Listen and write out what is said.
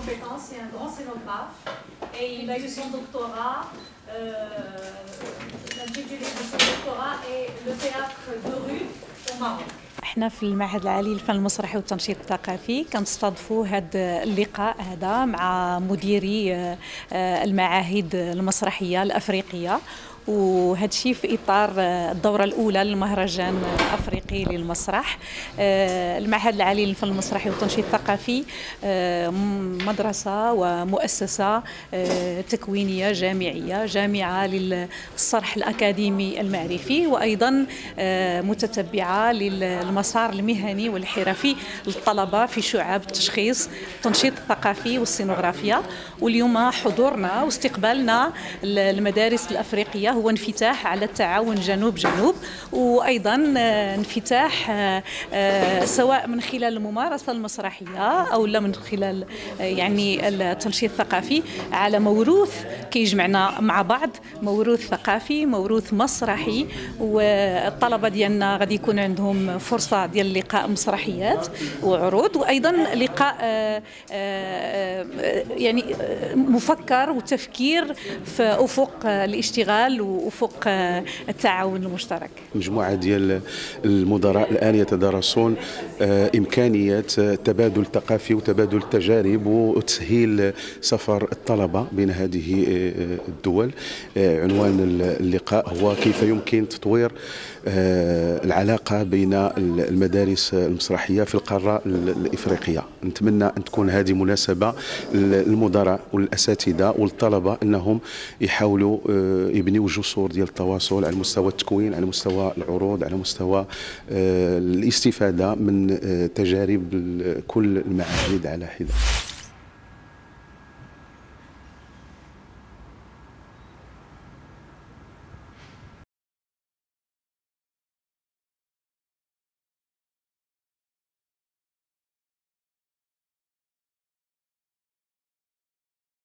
compétences, c'est un grand scénographe et il a eu son doctorat. L'intitulé de son doctorat est le théâtre de rue au Maroc. إحنا في المعهد العالي للفن المسرحي والتنشيط الثقافي كنستضفوا هذا اللقاء هذا مع مديري المعاهد المسرحيه الافريقيه وهذا الشيء في إطار الدورة الأولى للمهرجان الأفريقي للمسرح. المعهد العالي للفن المسرحي والتنشيط الثقافي مدرسة ومؤسسة تكوينية جامعية جامعة للصرح الأكاديمي المعرفي وأيضا متتبعة للمسار المهني والحرفي للطلبة في شعاب التشخيص التنشيط الثقافي والسينوغرافيا. واليوم حضورنا واستقبالنا المدارس الأفريقية هو انفتاح على التعاون جنوب جنوب وأيضا انفتاح سواء من خلال الممارسة المسرحية أو لا من خلال يعني التنشيط الثقافي على موروث كيجمعنا مع بعض موروث ثقافي موروث مسرحي والطلبة ديالنا غادي يكون عندهم فرصة ديال لقاء مسرحيات وعروض وأيضا لقاء يعني مفكر وتفكير في أفق الاشتغال وافق التعاون المشترك. مجموعة ديال المدراء الآن يتدارسون امكانيه تبادل ثقافي وتبادل تجارب وتسهيل سفر الطلبة بين هذه الدول. عنوان اللقاء هو كيف يمكن تطوير العلاقة بين المدارس المسرحية في القارة الإفريقية. نتمنى أن تكون هذه مناسبة للمدراء والأساتذة والطلبة أنهم يحاولوا يبنيوا جسور ديال التواصل على مستوى التكوين على مستوى العروض على مستوى الاستفادة من تجارب كل المعاهد على حدة.